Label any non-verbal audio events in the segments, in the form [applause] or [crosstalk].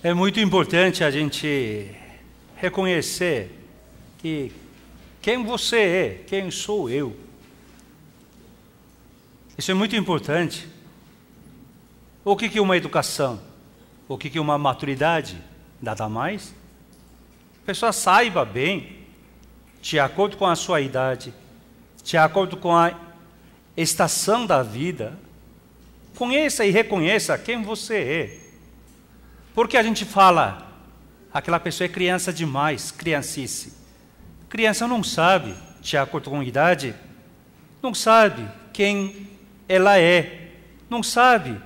É muito importante a gente reconhecer que quem você é, quem sou eu. Isso é muito importante. O que é uma educação? O que é uma maturidade? Nada mais. A pessoa saiba bem, de acordo com a sua idade, de acordo com a estação da vida, conheça e reconheça quem você é. Porque a gente fala, aquela pessoa é criança demais, criancice. Criança não sabe, de acordo com a idade, não sabe quem ela é, não sabe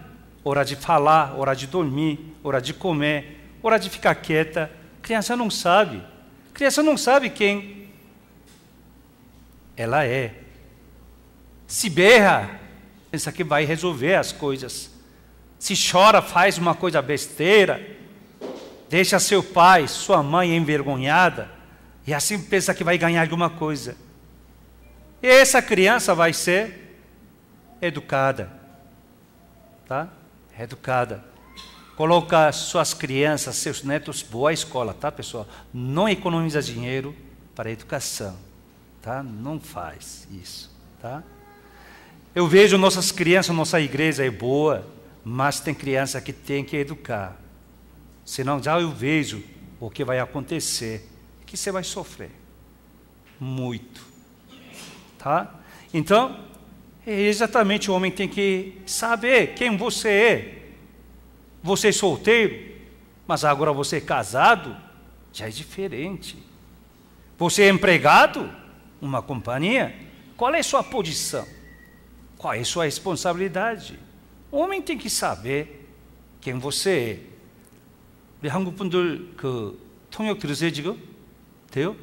hora de falar, hora de dormir, hora de comer, hora de ficar quieta. Criança não sabe. Criança não sabe quem ela é. Se berra, pensa que vai resolver as coisas se chora, faz uma coisa besteira, deixa seu pai, sua mãe envergonhada, e assim pensa que vai ganhar alguma coisa. E essa criança vai ser educada, tá? Educada. Coloca suas crianças, seus netos, boa escola, tá, pessoal? Não economiza dinheiro para educação, tá? Não faz isso, tá? Eu vejo nossas crianças, nossa igreja é boa, mas tem criança que tem que educar. Senão já eu vejo o que vai acontecer, que você vai sofrer muito. Tá? Então, é exatamente o homem tem que saber quem você é. Você é solteiro, mas agora você é casado, já é diferente. Você é empregado, uma companhia, qual é a sua posição? Qual é a sua responsabilidade? Homem tem que saber quem você é. 우리 한국 분들 그 통역 들으세요 지금? 돼요?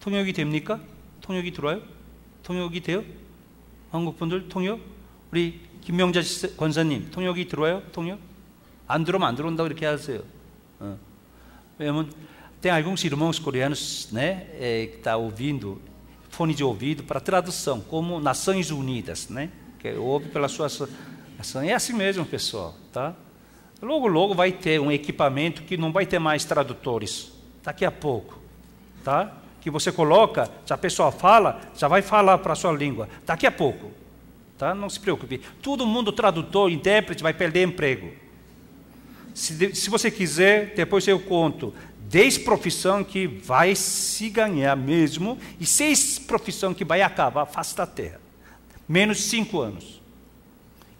통역이 됩니까? 통역이 들어와요? 통역이 돼요? 한국 분들 통역? 우리 김명자 권사님 통역이 들어와요? 통역? 안 들어오면 안 들어온다고 이렇게 하세요. 어. 왜냐면 tem alguns irmãos coreanos, né, é, que está ouvindo fone de ouvido para tradução, como Nações Unidas, né, que ouve pela sua é assim mesmo, pessoal, tá? Logo, logo vai ter um equipamento que não vai ter mais tradutores. Daqui a pouco, tá? Que você coloca, se a pessoa fala, já vai falar para a sua língua. Daqui a pouco, tá? Não se preocupe. Todo mundo tradutor, intérprete vai perder emprego. Se, se você quiser, depois eu conto 10 profissões que vai se ganhar mesmo e seis profissões que vai acabar face da terra. Menos cinco anos.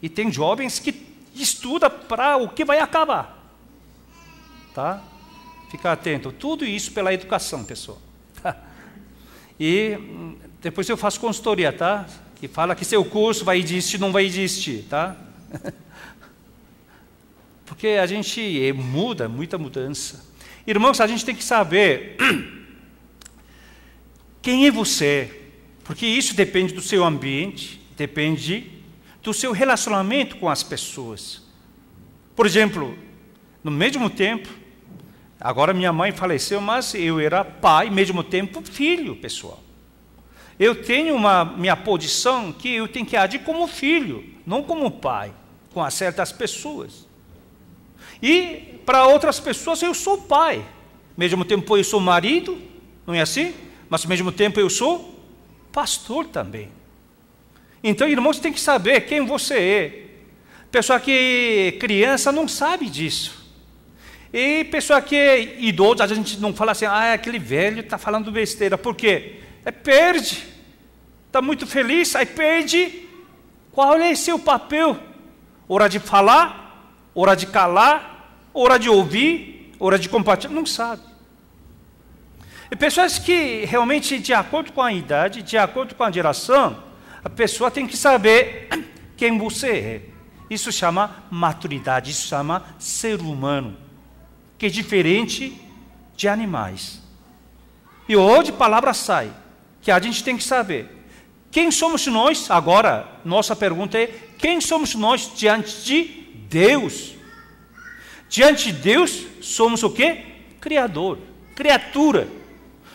E tem jovens que estuda para o que vai acabar. Tá? Fica atento. Tudo isso pela educação, pessoal. Tá? [laughs] E hum, depois eu faço consultoria, tá? Que fala que seu curso vai existir, não vai existir, tá? [laughs] Porque a gente muda, muita mudança. Irmãos, a gente tem que saber [clears throat] quem é você, porque isso depende do seu ambiente, depende do seu relacionamento com as pessoas. Por exemplo, no mesmo tempo, agora minha mãe faleceu, mas eu era pai, mesmo tempo filho, pessoal. Eu tenho uma minha posição que eu tenho que agir como filho, não como pai, com certas pessoas. E para outras pessoas eu sou pai. Mesmo tempo eu sou marido, não é assim? Mas ao mesmo tempo eu sou pastor também. Então, irmãos, tem que saber quem você é. Pessoa que criança não sabe disso. E pessoa que é idoso, a gente não fala assim, ah, aquele velho está falando besteira. Por quê? É perde. Está muito feliz, aí perde. Qual é seu papel? Hora de falar, hora de calar, hora de ouvir, hora de compartilhar. Não sabe. E pessoas que realmente, de acordo com a idade, de acordo com a geração, a pessoa tem que saber quem você é. Isso chama maturidade, isso chama ser humano, que é diferente de animais. E hoje palavra sai, que a gente tem que saber. Quem somos nós? Agora, nossa pergunta é: quem somos nós diante de Deus? Diante de Deus, somos o quê? Criador, criatura.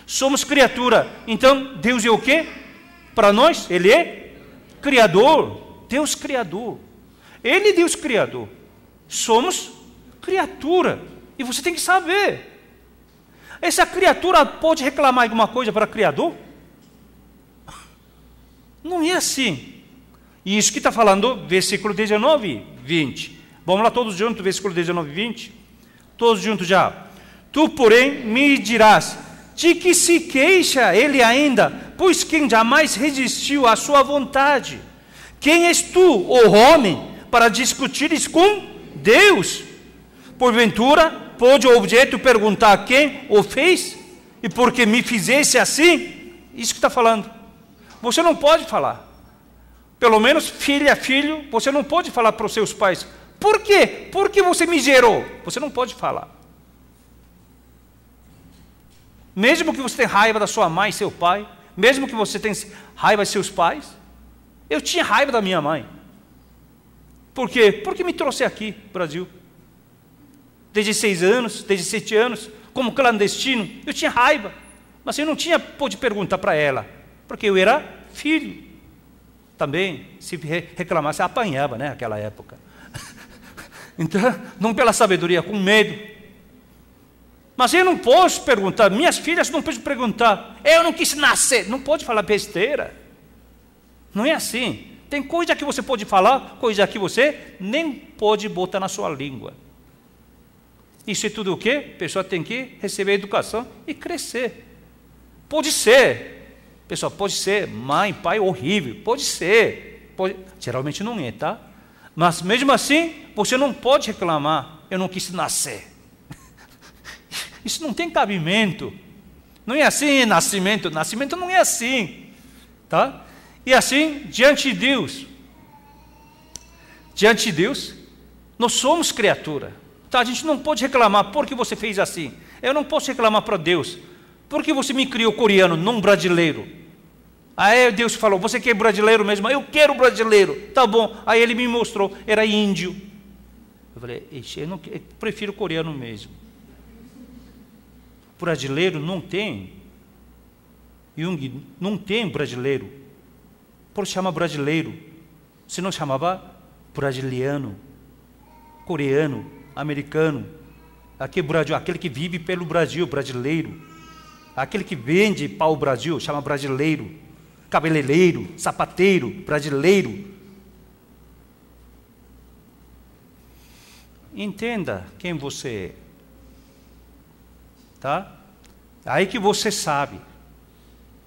Somos criatura. Então, Deus é o quê? Para nós, Ele é Criador, Deus Criador. Ele é Deus Criador. Somos criatura. E você tem que saber. Essa criatura pode reclamar alguma coisa para o Criador? Não é assim. E isso que está falando, versículo 19, 20. Vamos lá todos juntos, versículo 19 e 20. Todos juntos já. Tu, porém, me dirás, de que se queixa ele ainda, pois quem jamais resistiu à sua vontade? Quem és tu, o homem, para discutires com Deus? Porventura, pode o objeto perguntar quem o fez? E porque me fizesse assim? Isso que está falando. Você não pode falar. Pelo menos filha, filho, você não pode falar para os seus pais. Por quê? Porque você me gerou. Você não pode falar. Mesmo que você tenha raiva da sua mãe e seu pai, mesmo que você tenha raiva de seus pais, eu tinha raiva da minha mãe. Por quê? Porque me trouxe aqui, Brasil. Desde seis anos, desde sete anos, como clandestino, eu tinha raiva. Mas eu não tinha pôde perguntar para ela, porque eu era filho. Também, se reclamasse, apanhava, né, naquela época. [laughs] Então, não pela sabedoria, com medo. Mas eu não posso perguntar, minhas filhas não podem perguntar, eu não quis nascer. Não pode falar besteira. Não é assim. Tem coisa que você pode falar, coisa que você nem pode botar na sua língua. Isso é tudo o quê? A pessoa tem que receber educação e crescer. Pode ser. Pessoal, pode ser mãe, pai horrível. Pode ser. Pode... Geralmente não é, tá? Mas mesmo assim, você não pode reclamar. Eu não quis nascer. Isso não tem cabimento. Não é assim nascimento. Nascimento não é assim. Tá? E assim, diante de Deus, diante de Deus, nós somos criatura. Tá? A gente não pode reclamar porque você fez assim. Eu não posso reclamar para Deus. Porque você me criou coreano, não brasileiro. Aí Deus falou: Você quer brasileiro mesmo? Eu quero brasileiro. Tá bom. Aí ele me mostrou, era índio. Eu falei: eu, não, eu prefiro coreano mesmo. Brasileiro não tem. Jung não tem brasileiro. Por chama brasileiro. Se não chamava brasiliano, coreano, americano. Aquele, Brasil, aquele que vive pelo Brasil, brasileiro. Aquele que vende para o Brasil, chama brasileiro. Cabeleireiro, sapateiro, brasileiro. Entenda quem você é. Tá? Aí que você sabe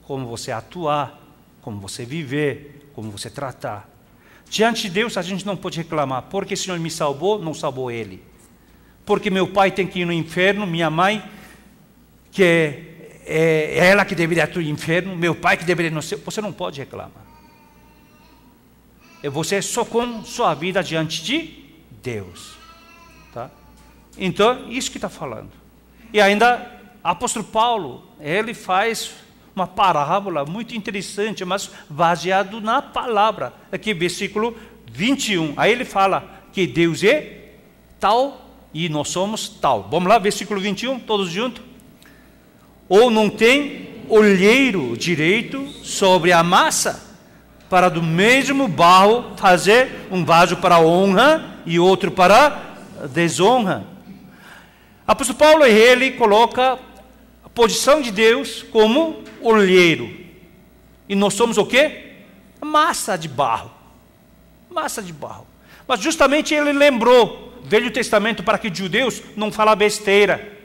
como você atuar como você viver, como você tratar. Diante de Deus, a gente não pode reclamar, porque o Senhor me salvou, não salvou Ele. Porque meu pai tem que ir no inferno, minha mãe, que é, é, é ela que deveria ir no inferno, meu pai que deveria no céu. Você não pode reclamar. É você só com sua vida diante de Deus. Tá? Então, isso que está falando. E ainda, apóstolo Paulo, ele faz uma parábola muito interessante, mas baseado na palavra. Aqui, versículo 21. Aí ele fala que Deus é tal e nós somos tal. Vamos lá, versículo 21, todos juntos. Ou não tem olheiro direito sobre a massa, para do mesmo barro fazer um vaso para honra e outro para desonra. Apóstolo Paulo, ele coloca a posição de Deus como olheiro. E nós somos o quê? Massa de barro. Massa de barro. Mas justamente ele lembrou, Velho Testamento, para que judeus não falem besteira.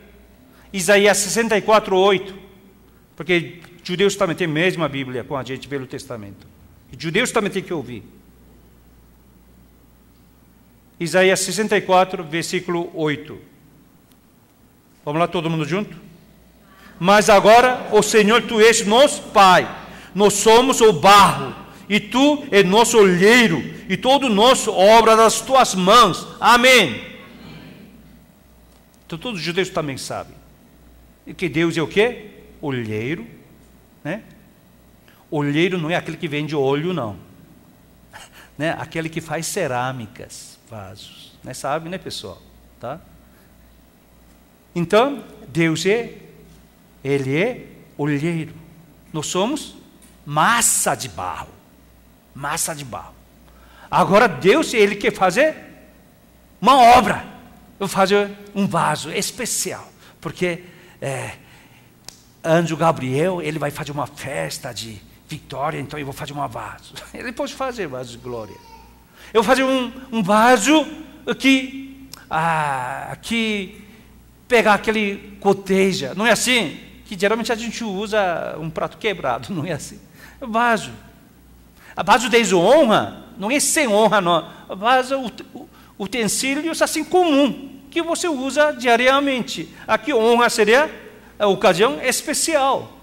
Isaías 64, 8. Porque judeus também têm a mesma Bíblia com a gente, Velho Testamento. E judeus também têm que ouvir. Isaías 64, versículo 8. Vamos lá, todo mundo junto? Mas agora, o Senhor, tu és nosso Pai, nós somos o barro, e tu é nosso olheiro, e todo nosso obra das tuas mãos. Amém. Então todos os judeus também sabem. E que Deus é o quê? Olheiro, né? Olheiro não é aquele que vende óleo, não. [laughs] Né? Aquele que faz cerâmicas, vasos. Né? Sabe, né, pessoal? Tá? Então, Deus é ele é olheiro. Nós somos massa de barro. Massa de barro. Agora Deus, Ele quer fazer uma obra. Fazer um vaso especial, porque é, anjo Gabriel, ele vai fazer uma festa de vitória, então eu vou fazer um vaso. [laughs] Ele pode fazer vaso de glória. Eu vou fazer um, um vaso que, ah, que pegar aquele coteja, não é assim? Que geralmente a gente usa um prato quebrado, [laughs] não é assim? É vaso. A vaso de honra não é sem honra, não. A vaso, utensílios assim comum, que você usa diariamente. Aqui honra seria a ocasião especial.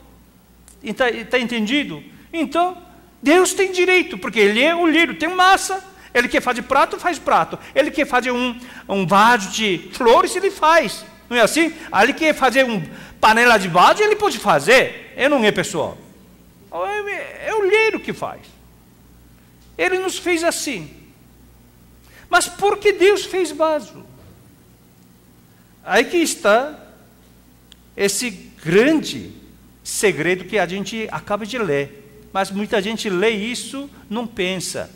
Está tá entendido? Então, Deus tem direito, porque Ele é o líder, tem massa. Ele quer fazer prato, faz prato. Ele quer fazer um, um vaso de flores, ele faz. Não é assim? Ele quer fazer uma panela de vaso, ele pode fazer. Eu não é pessoal. É, é o líder que faz. Ele nos fez assim. Mas por que Deus fez vaso? Aí que está esse grande segredo que a gente acaba de ler. Mas muita gente lê isso, não pensa.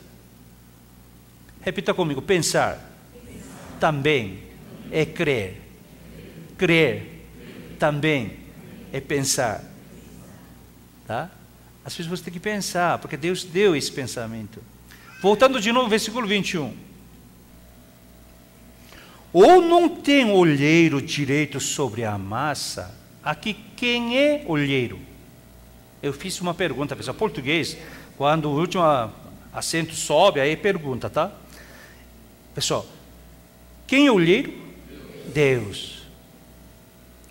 Repita comigo: pensar, pensar. também é crer. Crer também é pensar. Tá? Vezes você tem que pensar, porque Deus deu esse pensamento. Voltando de novo, versículo 21. Ou não tem olheiro direito sobre a massa, aqui quem é olheiro? Eu fiz uma pergunta, pessoal, português, quando o último acento sobe, aí pergunta, tá? Pessoal, quem é olheiro? Deus.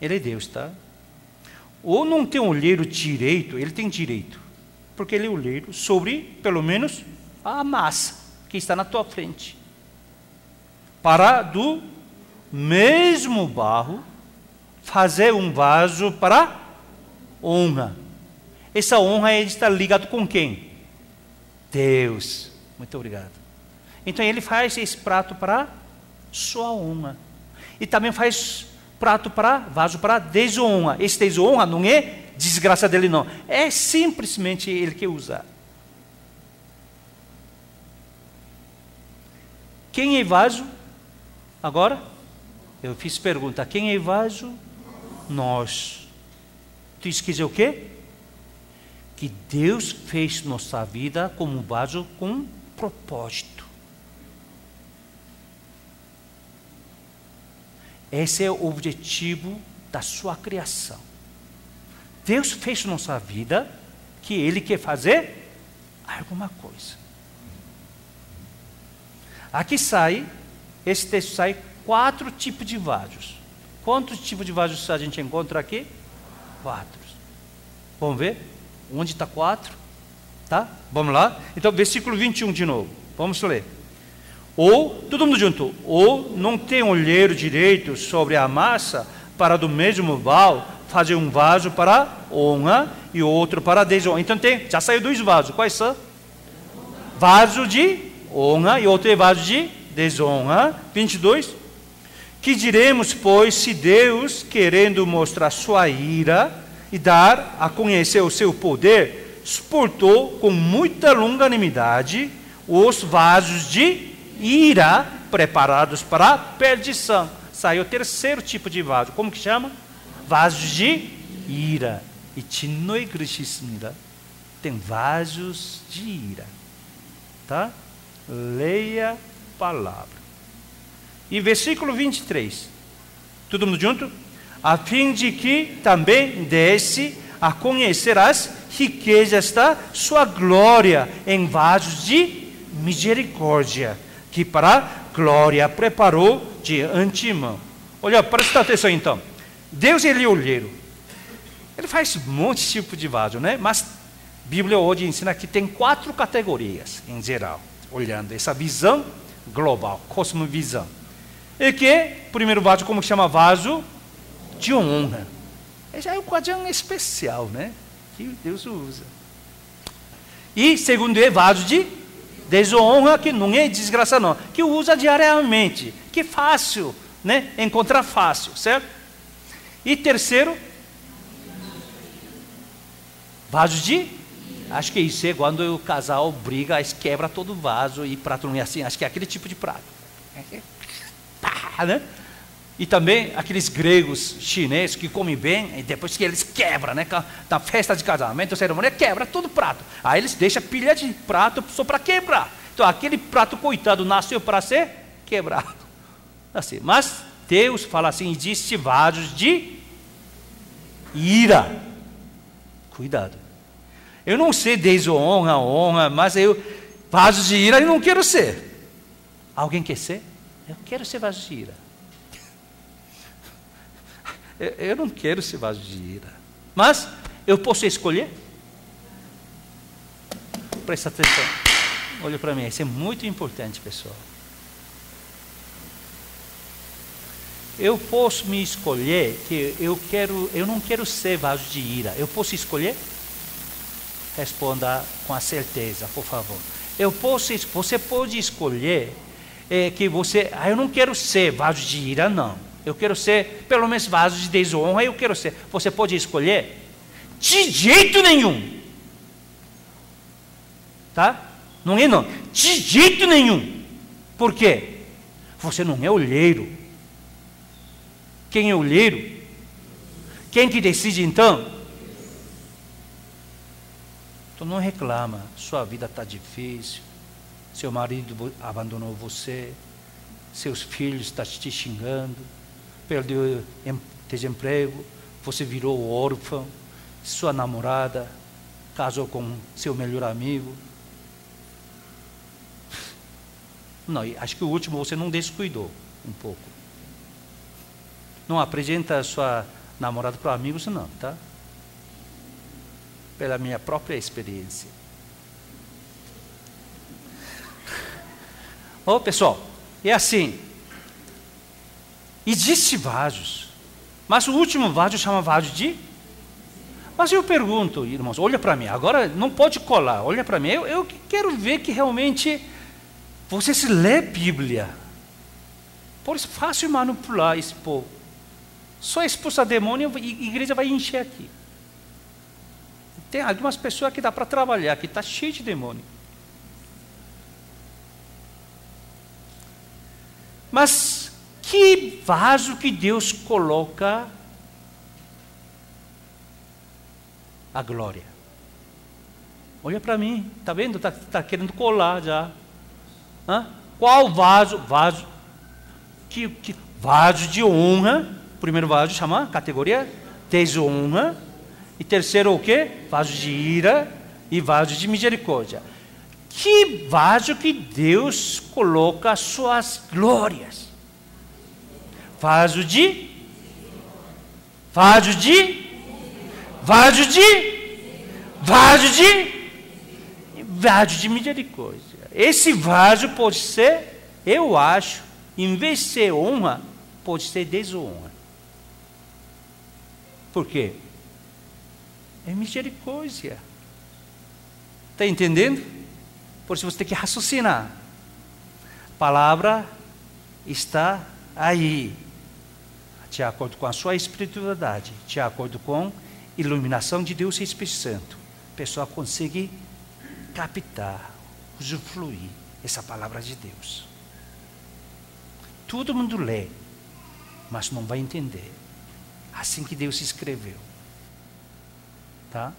Ele é Deus, tá? Ou não tem olheiro direito, ele tem direito, porque ele é olheiro sobre, pelo menos, a massa que está na tua frente para do mesmo barro fazer um vaso para honra. Essa honra está ligada com quem? Deus. Muito obrigado. Então ele faz esse prato para sua honra. E também faz prato para vaso para desonra. Esse desonra não é desgraça dele não. É simplesmente ele que usa. Quem é vaso? Agora, eu fiz pergunta: quem é vaso? Nós. Tu dizer o quê? Que Deus fez nossa vida como vaso com propósito. Esse é o objetivo da sua criação. Deus fez nossa vida que Ele quer fazer alguma coisa. Aqui sai esse texto sai quatro tipos de vasos. Quantos tipos de vasos a gente encontra aqui? Quatro. Vamos ver? Onde está quatro? Tá? Vamos lá? Então, versículo 21 de novo. Vamos ler. Ou, todo mundo junto, ou não tem olheiro direito sobre a massa para do mesmo val fazer um vaso para honra e outro para desonra. Então tem, já saiu dois vasos. Quais são? Vaso de honra e outro é vaso de desonra. 22. Que diremos, pois, se Deus, querendo mostrar sua ira e dar a conhecer o seu poder, suportou com muita longanimidade os vasos de ira preparados para perdição. Saiu o terceiro tipo de vaso. Como que chama? Vasos de ira. E tinnoigrishishmira. Tem vasos de ira. Tá? Leia a palavra. E versículo 23. Todo mundo junto? A fim de que também desse a conhecer as riquezas da sua glória em vasos de misericórdia que para glória preparou de antemão. Olha, presta atenção então. Deus ele é olheiro. Ele faz um monte de tipo de vaso, né? Mas a Bíblia hoje ensina que tem quatro categorias em geral, olhando essa visão global, cosmovisão. E que, primeiro vaso, como chama vaso? De honra. Esse é o quadrão especial, né? Que Deus usa. E segundo é vaso de desonra, que não é desgraça não, que usa diariamente, que é fácil, né? Encontrar fácil, certo? E terceiro, vaso de Acho que isso é quando o casal briga, quebra todo o vaso e prato não é assim. Acho que é aquele tipo de prato. Pá, né? E também aqueles gregos chineses que comem bem, e depois que eles quebram, né? Na festa de casamento, cerimônia, quebra todo prato. Aí eles deixam pilha de prato só para quebrar. Então aquele prato, coitado, nasceu para ser quebrado. [laughs] Assim. Mas Deus fala assim: existe vasos de ira. Cuidado. Eu não sei desonra, honra, mas eu, vasos de ira, eu não quero ser. Alguém quer ser? Eu quero ser vaso de ira. Eu não quero ser vaso de ira. Mas eu posso escolher? Presta atenção. Olha para mim, isso é muito importante, pessoal. Eu posso me escolher que eu quero, eu não quero ser vaso de ira. Eu posso escolher? Responda com a certeza, por favor. Eu posso, você pode escolher é, que você, ah, eu não quero ser vaso de ira, não. Eu quero ser, pelo menos, vaso de desonra, eu quero ser. Você pode escolher? De jeito nenhum. Tá? Não é não. De jeito nenhum. Por quê? Você não é olheiro. Quem é olheiro? Quem que decide então? Então não reclama. Sua vida está difícil. Seu marido abandonou você. Seus filhos estão te xingando perdeu desemprego, você virou órfão, sua namorada casou com seu melhor amigo. Não, acho que o último você não descuidou um pouco. Não apresenta sua namorada para amigos, não, tá? Pela minha própria experiência. Ô pessoal, é assim. Existe vasos. Mas o último vaso chama vaso de. Mas eu pergunto, irmãos, olha para mim, agora não pode colar, olha para mim. Eu, eu quero ver que realmente você se lê Bíblia. Por isso, fácil manipular esse povo. Só expulsar demônio e a igreja vai encher aqui. Tem algumas pessoas que dá para trabalhar, que está cheio de demônio. Mas que vaso que Deus coloca a glória. Olha para mim, tá vendo? Está tá querendo colar já. Hã? Qual vaso? Vaso. Que, que, vaso de honra. Primeiro vaso chama categoria desonra. E terceiro o quê? Vaso de ira e vaso de misericórdia. Que vaso que Deus coloca as suas glórias vaso de vaso de vaso de vaso de vaso de misericórdia. Esse vaso pode ser, eu acho, em vez de ser honra, pode ser desonra. Por quê? É misericórdia. Está entendendo? Por isso você tem que raciocinar. A palavra está aí de acordo com a sua espiritualidade, de acordo com iluminação de Deus e Espírito Santo, a pessoa consegue captar, usufruir essa palavra de Deus. Todo mundo lê, mas não vai entender. Assim que Deus escreveu. Tá?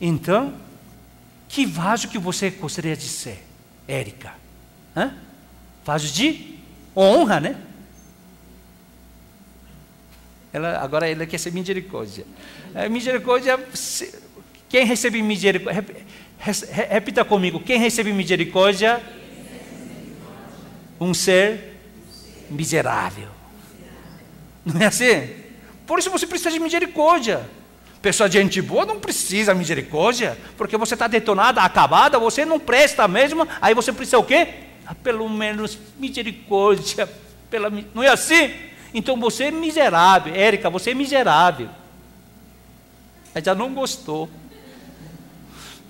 Então, que vaso que você gostaria de ser, Érica? Vaso de honra, né? Ela, agora ela quer ser misericórdia. É, misericórdia, quem recebe misericórdia? Repita comigo: quem recebe misericórdia? Um ser miserável. Não é assim? Por isso você precisa de misericórdia. Pessoa de gente boa não precisa misericórdia, porque você está detonada, acabada, você não presta mesmo, aí você precisa o quê? Ah, pelo menos misericórdia. Pela, não é assim? Então você é miserável. Érica, você é miserável. Ela já não gostou.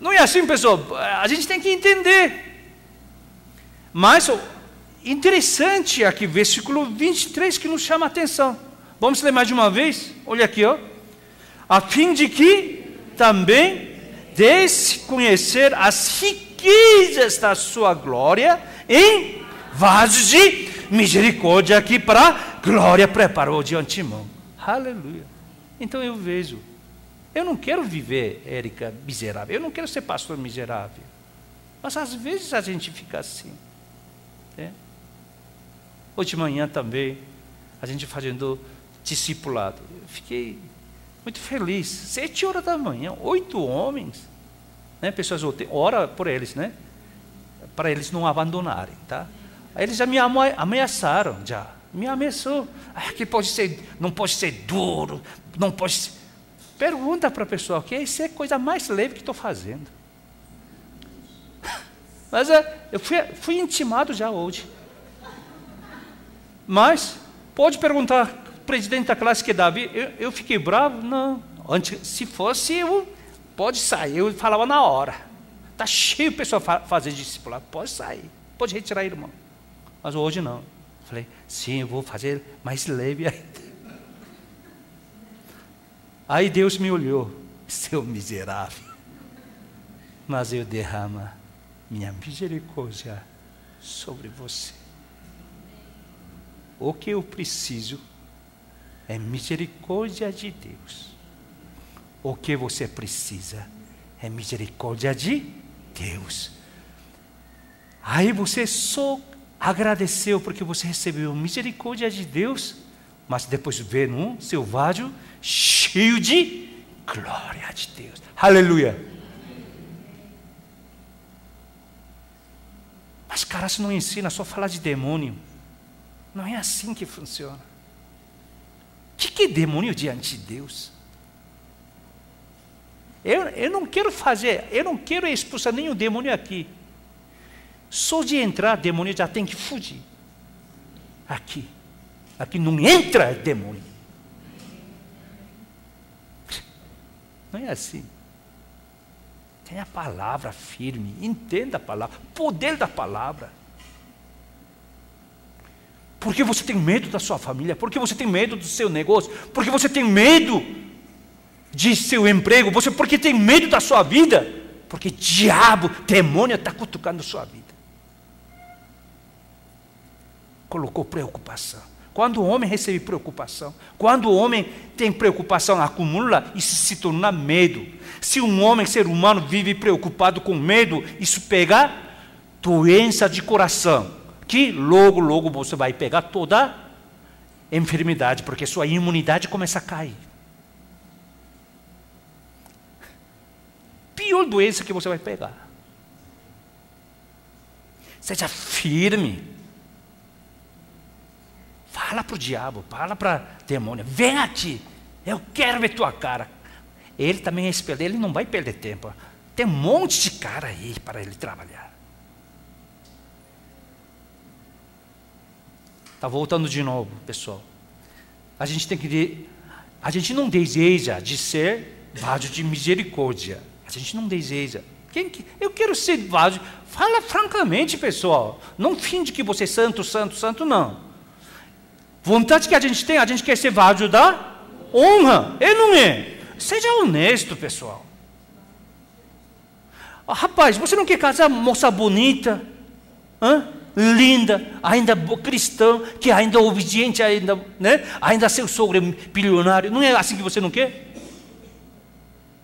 Não é assim, pessoal. A gente tem que entender. Mas interessante aqui, versículo 23, que nos chama a atenção. Vamos ler mais de uma vez? Olha aqui, ó. A fim de que também desse conhecer as riquezas da sua glória em vasos de misericórdia aqui para glória preparou de antemão. Aleluia. Então eu vejo. Eu não quero viver, Érica, miserável. Eu não quero ser pastor miserável. Mas às vezes a gente fica assim. Né? Hoje de manhã também, a gente fazendo discipulado. Eu fiquei muito feliz. Sete horas da manhã, oito homens. Né? Pessoas ora por eles, né? Para eles não abandonarem, tá? Aí eles já me ameaçaram, já. Me ameaçou. Ah, que pode ser, não pode ser duro, não pode ser. Pergunta para a pessoa, que isso é a coisa mais leve que estou fazendo. [laughs] Mas é, eu fui, fui intimado já hoje. Mas, pode perguntar, presidente da classe que é Davi, eu, eu fiquei bravo? Não. Antes, se fosse, eu, pode sair. Eu falava na hora. Está cheio de pessoas fa fazer discipulado. Pode sair. Pode retirar, irmão. Mas hoje não. Falei, sim, eu vou fazer mais leve ainda. Aí Deus me olhou, seu miserável. Mas eu derramo minha misericórdia sobre você. O que eu preciso é misericórdia de Deus. O que você precisa é misericórdia de Deus. Aí você só agradeceu porque você recebeu misericórdia de Deus, mas depois vê num selvagem cheio de glória de Deus. Aleluia. Mas cara, se não ensina só falar de demônio. Não é assim que funciona. O que, que é demônio diante de Deus? Eu, eu não quero fazer, eu não quero expulsar nenhum demônio aqui. Só de entrar, demônio já tem que fugir. Aqui. Aqui não entra demônio. Não é assim. Tenha a palavra firme, entenda a palavra, poder da palavra. Porque você tem medo da sua família, porque você tem medo do seu negócio, porque você tem medo de seu emprego, você porque tem medo da sua vida, porque diabo, demônio está cutucando sua vida colocou preocupação. Quando o homem recebe preocupação, quando o homem tem preocupação, acumula, isso se torna medo. Se um homem, ser humano, vive preocupado com medo, isso pega doença de coração, que logo, logo você vai pegar toda enfermidade, porque sua imunidade começa a cair. Pior doença que você vai pegar. Seja firme. Fala para o diabo, fala para demônio, vem aqui, eu quero ver tua cara. Ele também é esperto, ele não vai perder tempo. Tem um monte de cara aí para ele trabalhar. Está voltando de novo, pessoal. A gente tem que. A gente não deseja de ser vaso de misericórdia. A gente não deseja. Quem que, eu quero ser vaso. Fala francamente, pessoal. Não finge que você é santo, santo, santo, não. Vontade que a gente tem, a gente quer ser vaso da honra. É não é? Seja honesto, pessoal. Ah, rapaz, você não quer casar moça bonita, hã? linda, ainda cristã, que ainda é obediente, ainda, né? ainda seu sogro é bilionário. Não é assim que você não quer?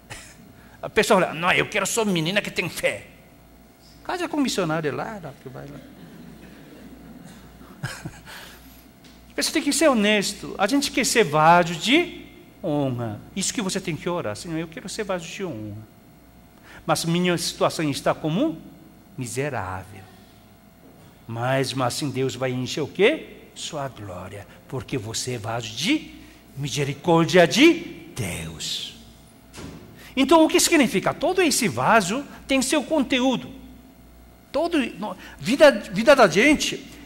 [laughs] A pessoa fala, não, eu quero só menina que tem fé. Casa com missionário lá, que vai lá. [laughs] Você tem que ser honesto. A gente quer ser vaso de honra. Isso que você tem que orar. Senhor, eu quero ser vaso de honra. Mas minha situação está como miserável. Mas, assim Deus vai encher o quê? Sua glória. Porque você é vaso de misericórdia de Deus. Então, o que significa? Todo esse vaso tem seu conteúdo. Todo, vida, vida da gente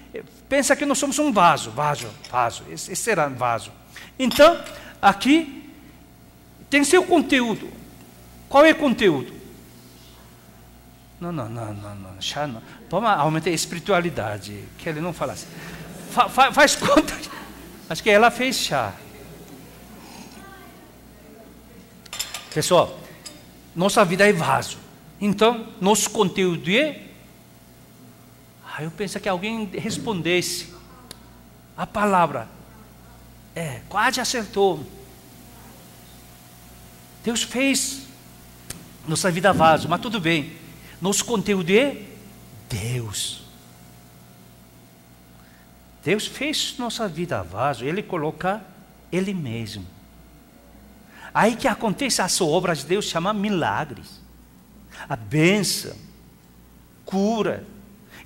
pensa que nós somos um vaso, vaso, vaso, esse, será um vaso. Então, aqui tem seu conteúdo. Qual é o conteúdo? Não, não, não, não, não, chá não. Vamos aumentar a espiritualidade, que ele não fala assim. Fa, fa, faz [laughs] conta. Acho que ela fez chá. Pessoal, nossa vida é vaso. Então, nosso conteúdo é Aí eu pensei que alguém respondesse a palavra. É, quase acertou. Deus fez nossa vida vaso, mas tudo bem. Nosso conteúdo é Deus. Deus fez nossa vida vaso, Ele coloca Ele mesmo. Aí que acontece as obras de Deus, chama milagres. A benção, cura.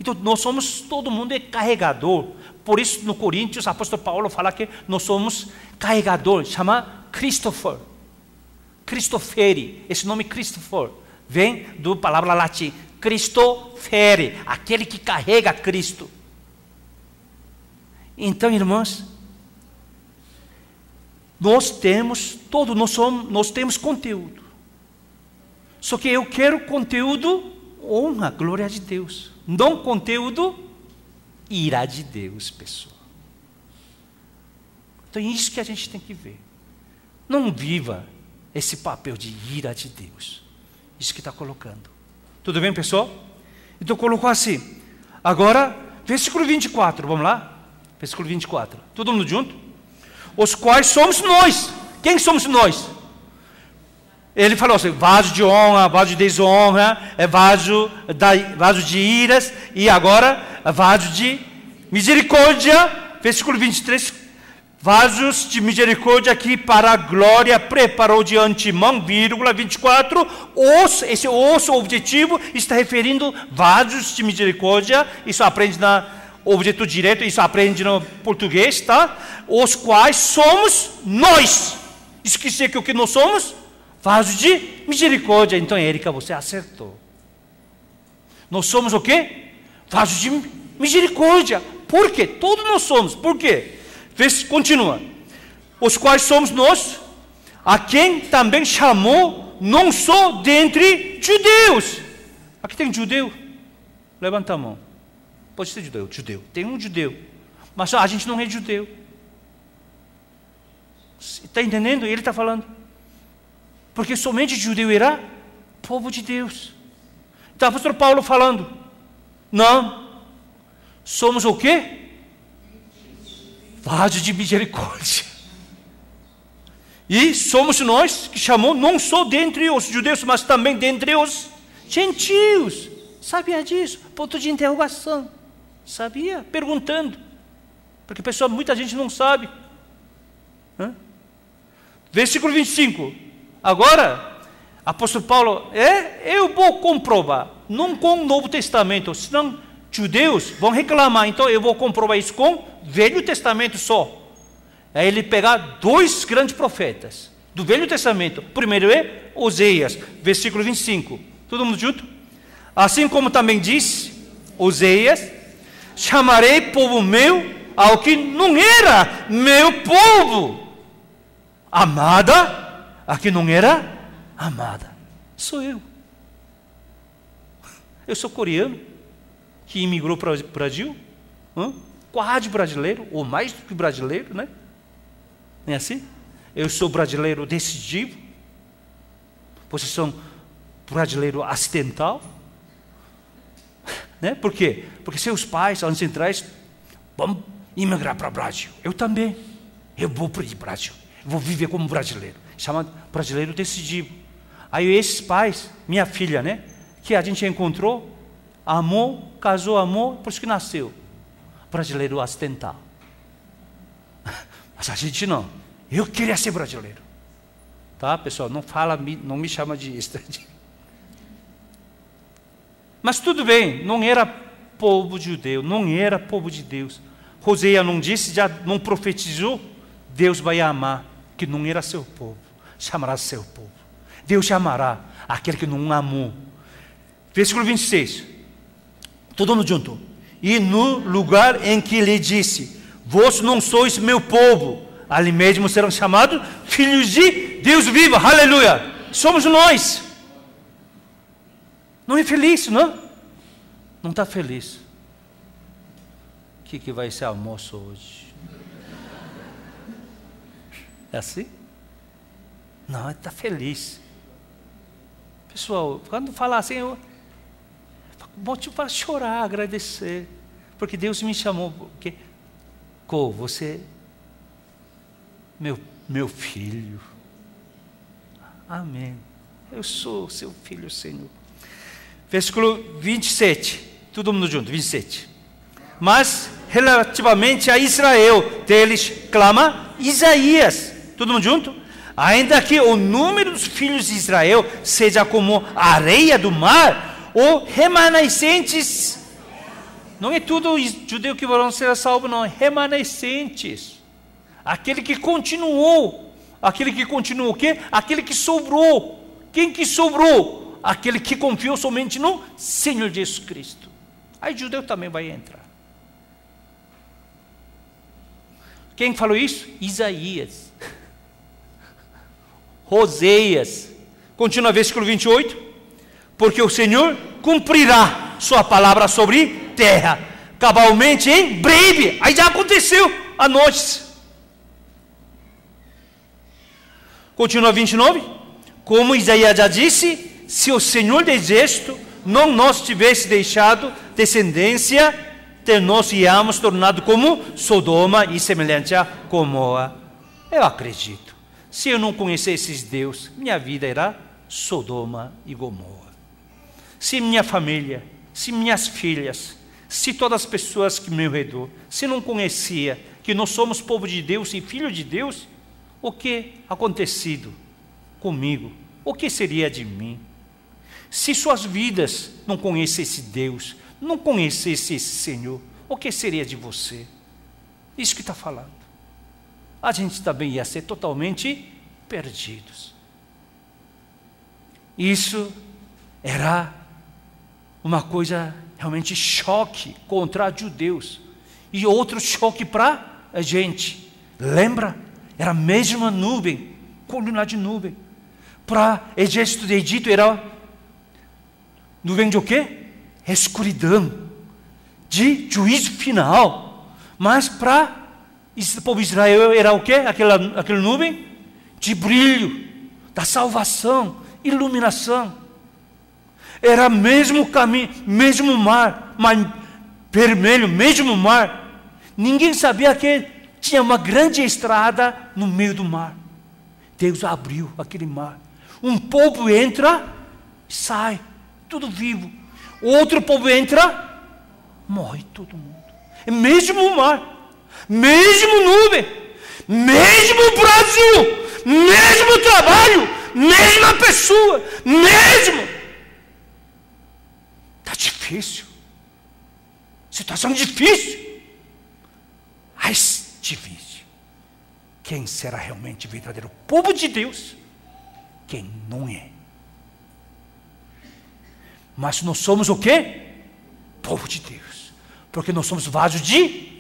Então nós somos, todo mundo é carregador. Por isso no Coríntios, o apóstolo Paulo fala que nós somos carregador, chama Christopher. Cristofere, esse nome Christopher vem do palavra latim, Cristofere, aquele que carrega Cristo. Então, irmãos, nós temos todo, nós, somos, nós temos conteúdo. Só que eu quero conteúdo honra, glória de Deus. Não conteúdo ira de Deus, pessoal. Então é isso que a gente tem que ver. Não viva esse papel de ira de Deus. Isso que está colocando. Tudo bem, pessoal? Então colocou assim. Agora, versículo 24, vamos lá? Versículo 24. Todo mundo junto? Os quais somos nós. Quem somos nós? Ele falou assim: vaso de honra, vaso de desonra, é vaso, da, vaso de iras, e agora vaso de misericórdia. Versículo 23. Vasos de misericórdia que para a glória preparou de antemão, vírgula 24. Os, esse osso objetivo está referindo vasos de misericórdia. Isso aprende na objeto direto, isso aprende no português, tá? Os quais somos nós. Dizer que o que nós somos? Vaso de misericórdia. Então, Érica, você acertou. Nós somos o quê? Vaso de misericórdia. Por quê? Todos nós somos. Por quê? Continua. Os quais somos nós, a quem também chamou, não só dentre judeus. Aqui tem judeu. Levanta a mão. Pode ser judeu, judeu. Tem um judeu. Mas a gente não é judeu. Está entendendo? Ele está falando. Porque somente judeu era povo de Deus. Então, o apóstolo Paulo falando. Não. Somos o quê? Vaso de misericórdia. E somos nós que chamou não só dentre os judeus, mas também dentre os gentios. Sabia disso? Ponto de interrogação. Sabia? Perguntando. Porque pessoal, muita gente não sabe. Hã? Versículo 25. Agora, apóstolo Paulo, é, eu vou comprovar, não com o Novo Testamento, senão judeus vão reclamar, então eu vou comprovar isso com Velho Testamento só. Aí ele pegar dois grandes profetas do Velho Testamento. Primeiro é Oseias, versículo 25. Todo mundo junto? Assim como também diz Oseias, chamarei povo meu ao que não era meu povo. Amada, a que não era amada. Sou eu. Eu sou coreano, que imigrou para o Brasil, hã? quase brasileiro, ou mais do que brasileiro, né? Não é assim? Eu sou brasileiro decisivo, vocês são brasileiro acidental. Né? Por quê? Porque seus pais ancestrais vão imigrar para o Brasil. Eu também. Eu vou para o Brasil. Eu vou viver como brasileiro. Chama brasileiro decisivo. Aí esses pais, minha filha, né? Que a gente encontrou, amou, casou, amou, por isso que nasceu. Brasileiro acidental. [laughs] Mas a gente não. Eu queria ser brasileiro. Tá, pessoal? Não fala, não me chama de [laughs] estrangeiro. Mas tudo bem, não era povo judeu, não era povo de Deus. Roseia não disse, já não profetizou, Deus vai amar que não era seu povo, chamará seu povo. Deus chamará aquele que não amou. Versículo 26. Todo mundo junto. E no lugar em que lhe disse: Vós não sois meu povo, ali mesmo serão chamados filhos de Deus vivo. Aleluia! Somos nós. Não é feliz, não? Não está feliz. O que, que vai ser almoço hoje? É assim? Não, está feliz. Pessoal, quando fala assim, eu motivo para chorar, agradecer. Porque Deus me chamou. Porque, Co, você meu, meu filho. Amém. Eu sou seu filho, Senhor. Versículo 27. Todo mundo junto, 27. Mas, relativamente a Israel, deles clama Isaías. Todo mundo junto? Ainda que o número dos filhos de Israel seja como a areia do mar, ou remanescentes. Não é tudo judeu que vão ser salvos, não. Remanescentes. Aquele que continuou. Aquele que continuou o quê? Aquele que sobrou. Quem que sobrou? Aquele que confiou somente no Senhor Jesus Cristo. Aí judeu também vai entrar. Quem falou isso? Isaías. Roseias. Continua versículo 28. Porque o Senhor cumprirá sua palavra sobre terra, cabalmente em breve. Aí já aconteceu a noite. Continua 29. Como Isaías já disse, se o Senhor de Exército não nos tivesse deixado descendência, ter nós íamos tornado como Sodoma e semelhante a Gomorra. Eu acredito. Se eu não conhecesse Deus, minha vida era Sodoma e Gomorra. Se minha família, se minhas filhas, se todas as pessoas que me redor, se não conhecia que nós somos povo de Deus e filho de Deus, o que acontecido comigo? O que seria de mim? Se suas vidas não conhecessem Deus, não conhecessem esse Senhor, o que seria de você? Isso que está falando. A gente também ia ser totalmente perdidos. Isso era uma coisa realmente choque contra judeus e outro choque para a gente. Lembra? Era a mesma nuvem, coluna de nuvem. Para exército de Egito era nuvem de o quê? Escuridão, de juízo final. Mas para o povo de Israel era o quê? Aquela, aquela nuvem de brilho, da salvação, iluminação. Era mesmo caminho, mesmo mar, mar vermelho, mesmo mar. Ninguém sabia que tinha uma grande estrada no meio do mar. Deus abriu aquele mar. Um povo entra, sai, tudo vivo. Outro povo entra, morre todo mundo. É mesmo mar, mesmo nuvem, mesmo Brasil, mesmo trabalho, mesma pessoa, mesmo. Está difícil. Situação difícil. Mas difícil. Quem será realmente verdadeiro povo de Deus? Quem não é? Mas nós somos o quê? Povo de Deus. Porque nós somos vasos de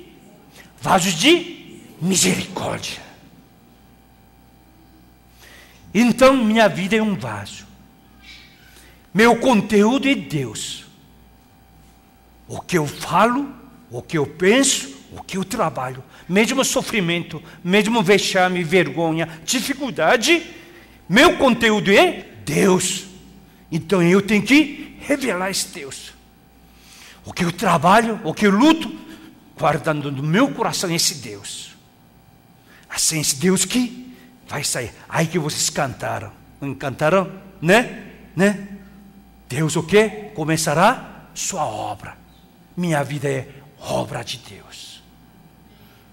vasos de misericórdia. Então minha vida é um vaso. Meu conteúdo é Deus. O que eu falo, o que eu penso, o que eu trabalho, mesmo sofrimento, mesmo vexame, vergonha, dificuldade, meu conteúdo é Deus. Então eu tenho que revelar esse Deus. O que eu trabalho, o que eu luto, guardando no meu coração esse Deus. Assim, esse Deus que vai sair. Aí que vocês cantaram. Cantaram? Né? Né? Deus o que? Começará sua obra. Minha vida é obra de Deus.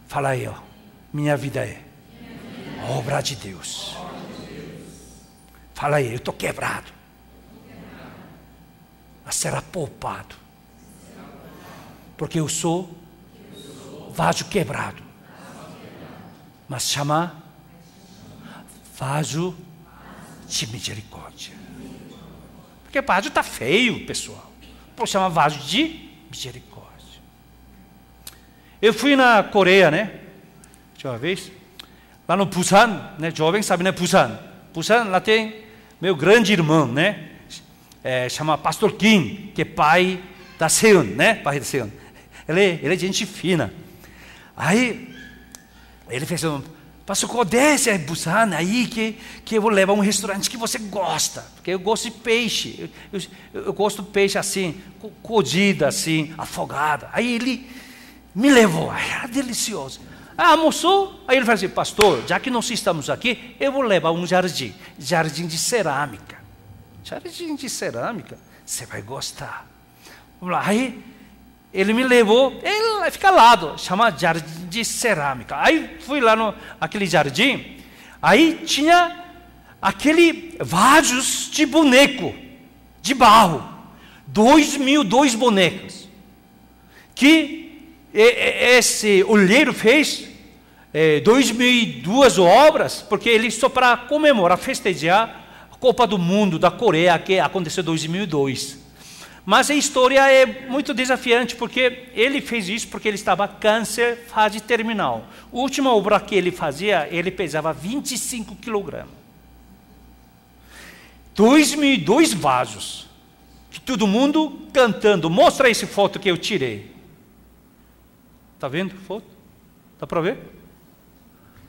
Fala aí, ó. Minha vida é obra de Deus. Fala aí, eu estou quebrado. Mas será poupado. Porque eu sou vaso quebrado. Mas chama vaso de misericórdia. Porque vaso está feio, pessoal. Pode chamar vaso de misericórdia. Eu fui na Coreia, né? De uma vez. Lá no Busan, né? Jovem sabe, né? Busan. Busan, lá tem meu grande irmão, né? É, chama Pastor Kim, que é pai da Seun, né? Pai da Seun. Ele, ele é gente fina. Aí, ele fez um, Pastor, qual desce a Busan aí que, que eu vou levar um restaurante que você gosta. Porque eu gosto de peixe. Eu, eu, eu gosto de peixe assim, codida assim, afogada. Aí ele me levou, [laughs] era delicioso. Ah, almoçou? Aí ele falou assim, pastor, já que nós estamos aqui, eu vou levar um jardim, jardim de cerâmica. Jardim de cerâmica, você vai gostar. Vamos lá. Aí ele me levou, ele fica ao lado, chama jardim de cerâmica. Aí fui lá no aquele jardim, aí tinha aquele vasos de boneco, de barro, dois mil dois bonecos, que esse olheiro fez é, dois mil e duas obras, porque ele só para comemorar, festejar a Copa do Mundo da Coreia que aconteceu em 2002. Mas a história é muito desafiante, porque ele fez isso porque ele estava câncer, fase terminal. A última obra que ele fazia, ele pesava 25 quilogramas. 2002 vasos. Que todo mundo cantando. Mostra essa foto que eu tirei. Está vendo foto? Dá para ver?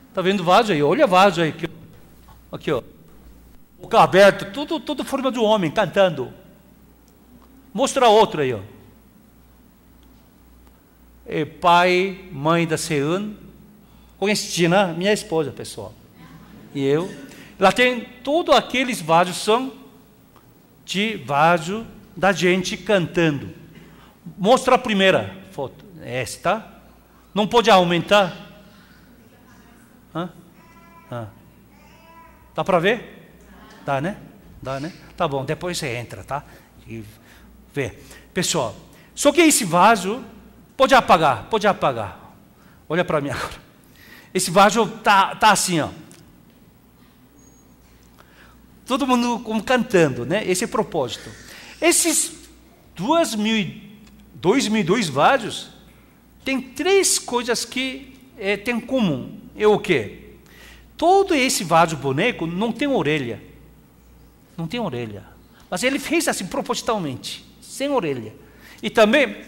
Está vendo vaso aí? Olha vaso aí. Aqui, ó. Boca aberta, tudo, tudo forma de homem cantando. Mostra outro aí, ó. É pai, mãe da Seun. Conhece minha esposa, pessoal. E eu. Lá tem todos aqueles vasos são de vaso da gente cantando. Mostra a primeira foto. Esta. Não pode aumentar? Hã? Ah. Dá para ver? Dá, né? Dá, né? Tá bom, depois você entra, tá? E Vê. Pessoal, só que esse vaso pode apagar, pode apagar. Olha para mim agora. Esse vaso tá, tá assim, ó. Todo mundo como cantando, né? Esse é o propósito. Esses duas mil, dois mil dois vasos tem três coisas que é, tem em comum. É o quê? Todo esse vaso boneco não tem orelha. Não tem orelha. Mas ele fez assim propositalmente sem orelha. E também,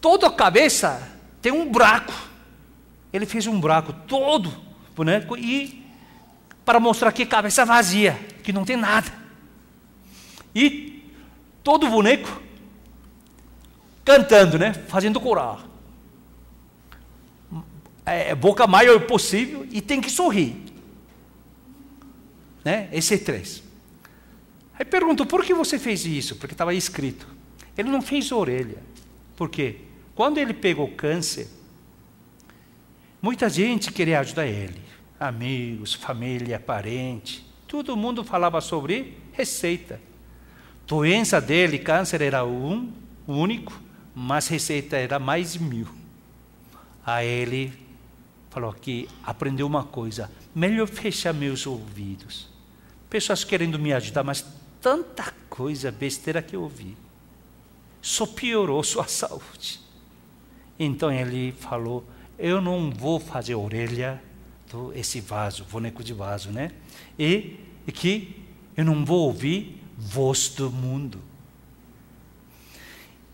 toda cabeça tem um buraco. Ele fez um buraco todo boneco e para mostrar que cabeça vazia, que não tem nada. E todo boneco cantando, né? Fazendo coral. É, é boca maior possível e tem que sorrir. Né? Esse é três. Aí pergunto, por que você fez isso? Porque estava escrito. Ele não fez orelha. Por quê? Quando ele pegou câncer, muita gente queria ajudar ele. Amigos, família, parente. Todo mundo falava sobre receita. Doença dele, câncer era um, único, mas receita era mais mil. Aí ele falou que aprendeu uma coisa: melhor fechar meus ouvidos. Pessoas querendo me ajudar, mas tanta coisa besteira que eu ouvi. Só piorou sua [laughs] saúde. Então ele falou: Eu não vou fazer orelha do esse vaso, boneco de vaso, né? E, e que eu não vou ouvir voz do mundo.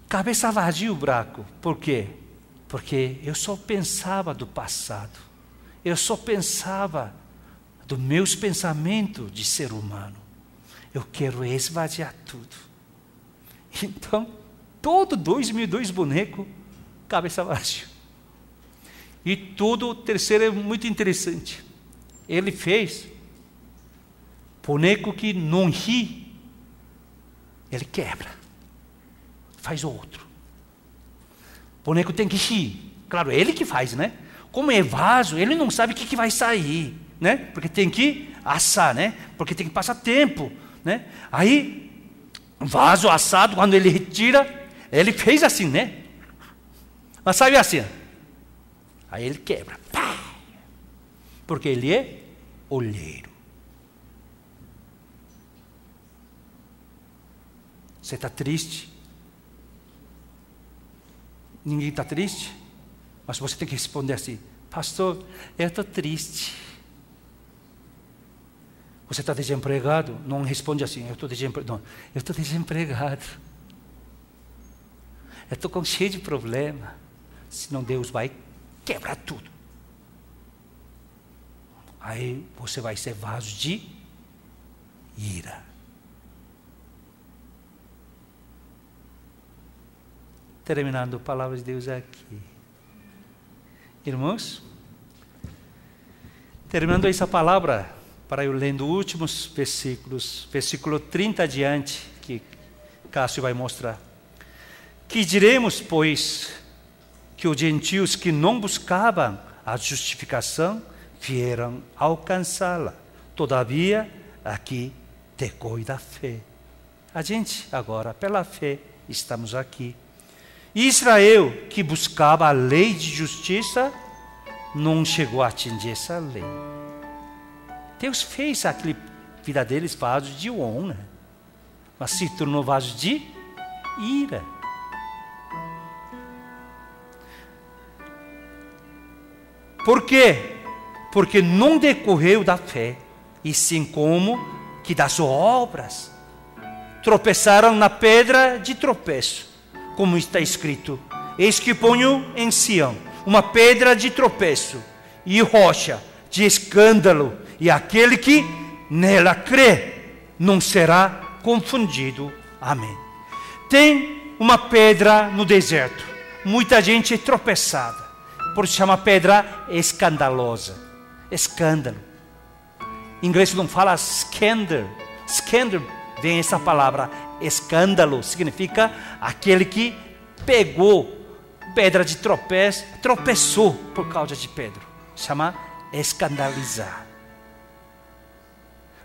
Cabeça vazia o buraco. Por quê? Porque eu só pensava do passado. Eu só pensava dos meus pensamentos de ser humano. Eu quero esvaziar tudo. Então, todo 2002 boneco, cabeça baixa. E tudo, o terceiro é muito interessante. Ele fez boneco que não ri, ele quebra. Faz outro. Boneco tem que rir. Claro, ele que faz, né? Como é vaso, ele não sabe o que, que vai sair, né? Porque tem que assar, né? Porque tem que passar tempo né? Aí, vaso assado, quando ele retira, ele fez assim, né? Mas sabe assim? Aí ele quebra. Pá! Porque ele é olheiro. Você está triste? Ninguém está triste? Mas você tem que responder assim: Pastor, eu estou triste. Você está desempregado? Não responde assim, eu estou desempregado. Não, eu estou desempregado. Eu estou com cheio de problema. Senão Deus vai quebrar tudo. Aí você vai ser vaso de ira. Terminando a palavra de Deus aqui. Irmãos, terminando essa palavra, para eu lendo os últimos versículos, versículo 30 adiante, que Cássio vai mostrar. Que diremos, pois, que os gentios que não buscavam a justificação vieram alcançá-la. Todavia, aqui decoi da fé. A gente agora, pela fé, estamos aqui. Israel, que buscava a lei de justiça, não chegou a atingir essa lei. Deus fez aquele vida deles vaso de honra, mas se tornou vaso de ira. Por quê? Porque não decorreu da fé, e sim como que das obras. Tropeçaram na pedra de tropeço, como está escrito: Eis que ponho em Sião uma pedra de tropeço e rocha de escândalo, e aquele que nela crê não será confundido. Amém. Tem uma pedra no deserto, muita gente é tropeçada, por isso chama pedra escandalosa. Escândalo. Em inglês não fala scandal. Scandal vem essa palavra escândalo, significa aquele que pegou pedra de tropeço, tropeçou por causa de Pedro. Chama escandalizar.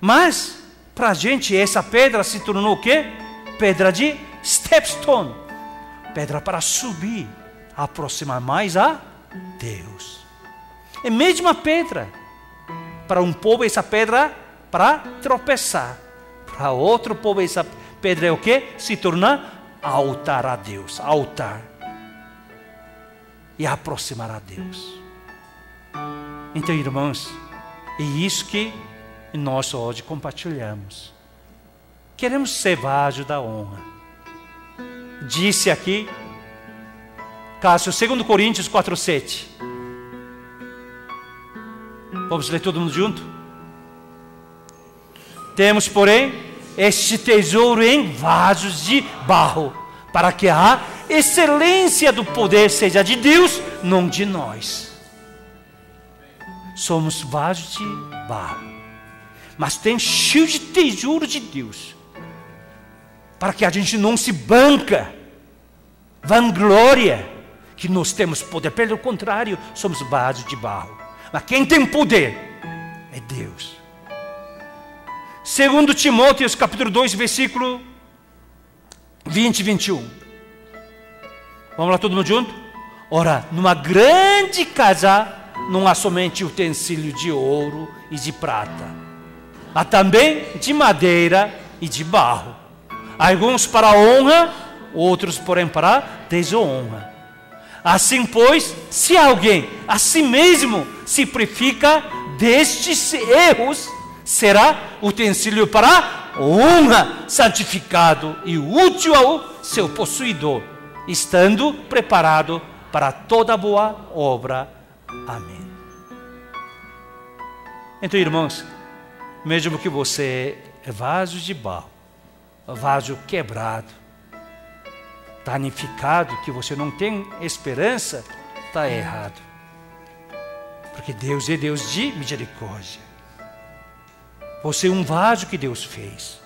Mas, para a gente, essa pedra se tornou o quê? Pedra de stepstone. Pedra para subir, aproximar mais a Deus. É a mesma pedra. Para um povo, essa pedra para tropeçar. Para outro povo, essa pedra é o quê? Se tornar altar a Deus. Altar. E aproximar a Deus. Então, irmãos, é isso que nós hoje compartilhamos. Queremos ser vaso da honra. Disse aqui, Cássio, 2 Coríntios 4, 7. Vamos ler todo mundo junto? Temos, porém, este tesouro em vasos de barro, para que a excelência do poder seja de Deus, não de nós. Somos vasos de barro mas tem cheio de tesouro de Deus. Para que a gente não se banca, vanglória, que nós temos poder. Pelo contrário, somos vasos de barro. Mas quem tem poder é Deus. Segundo Timóteo, capítulo 2, versículo 20 e 21. Vamos lá todo mundo junto? Ora, numa grande casa não há somente utensílio de ouro e de prata há também de madeira e de barro. Alguns para honra, outros, porém, para desonra. Assim, pois, se alguém a si mesmo se purifica destes erros, será utensílio para honra, santificado e útil ao seu possuidor, estando preparado para toda boa obra. Amém. Então, irmãos, mesmo que você é vaso de barro, vaso quebrado, danificado, que você não tem esperança, está errado. Porque Deus é Deus de misericórdia. Você é um vaso que Deus fez.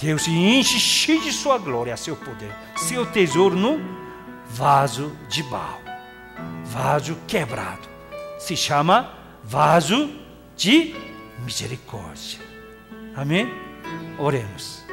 Deus enche cheio de sua glória, seu poder. Seu tesouro no vaso de barro. Vaso quebrado. Se chama vaso de misericórdia. Amém? Oremos.